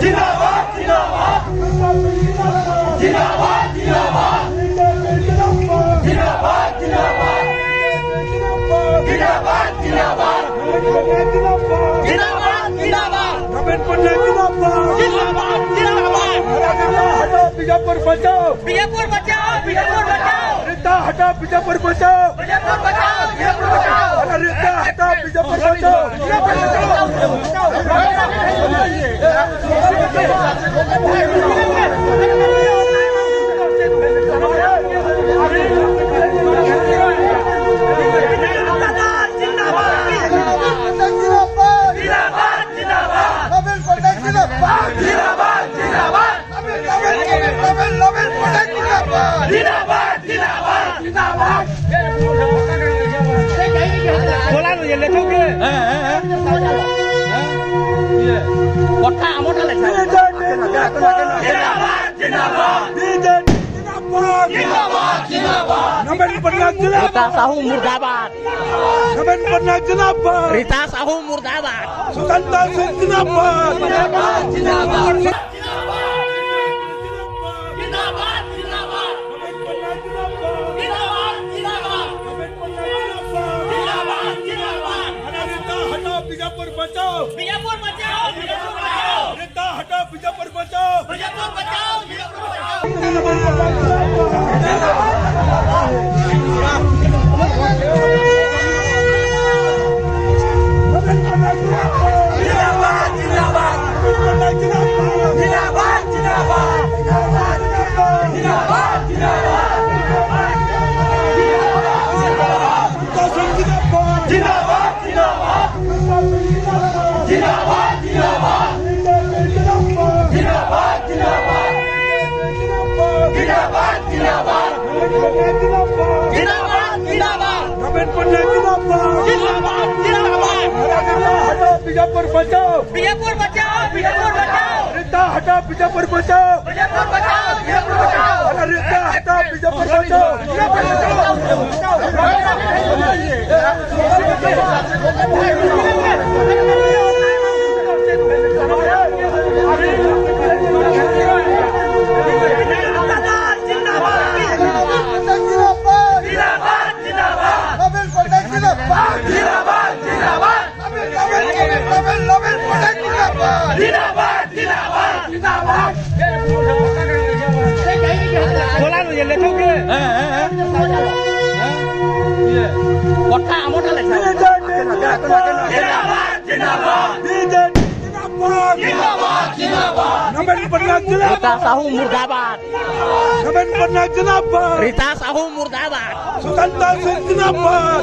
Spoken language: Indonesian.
Dinamo! बीजापुर बचाओ। बीजापुर बचाओ बीजापुर बचाओ। रीता हटा बीजापुर बचाओ। बीजापुर बचाओ बीजापुर बचाओ। अरे रिता हटा बीजापुर बचाओ। kau langsung jadi jenazah. ¡Villapol, Bijapur बचाओ बीजापुर बचाओ बीजापुर बचाओ रिता हटा बीजापुर बचाओ। बीजापुर बचाओ बीजापुर बचाओ। अरे रिता हटा बीजापुर बचाओ। बोला Rita Sahu Murdabat नमन पन्ना जिंदाबाद Rita Sahu Murdabat सुकंता सिंह जिंदाबाद